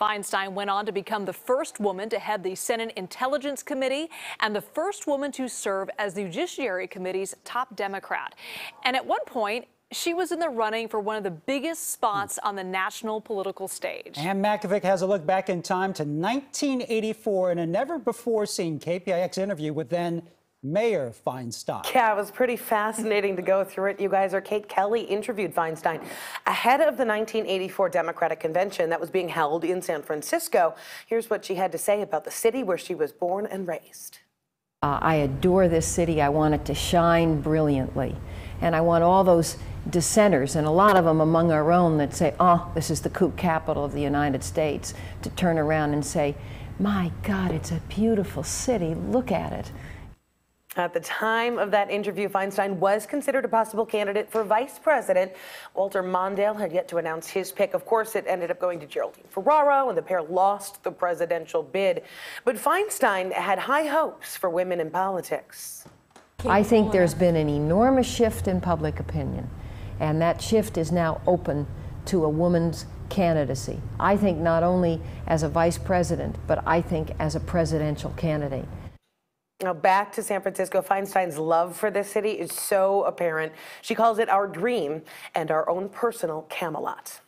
Feinstein went on to become the first woman to head the Senate Intelligence Committee and the first woman to serve as the Judiciary Committee's top Democrat. And at one point, she was in the running for one of the biggest spots on the national political stage. Ann Makovec has a look back in time to 1984 in a never before seen KPIX interview with then Mayor Feinstein. Yeah, it was pretty fascinating to go through it. You guys are Kate Kelly interviewed Feinstein ahead of the 1984 Democratic Convention that was being held in San Francisco. Here's what she had to say about the city where she was born and raised. Uh, I adore this city. I want it to shine brilliantly. And I want all those dissenters, and a lot of them among our own, that say, oh, this is the coup capital of the United States, to turn around and say, my God, it's a beautiful city. Look at it. At the time of that interview, Feinstein was considered a possible candidate for vice president. Walter Mondale had yet to announce his pick. Of course, it ended up going to Geraldine Ferraro, and the pair lost the presidential bid. But Feinstein had high hopes for women in politics. I think there's been an enormous shift in public opinion, and that shift is now open to a woman's candidacy. I think not only as a vice president, but I think as a presidential candidate. Now back to San Francisco, Feinstein's love for this city is so apparent. She calls it our dream and our own personal Camelot.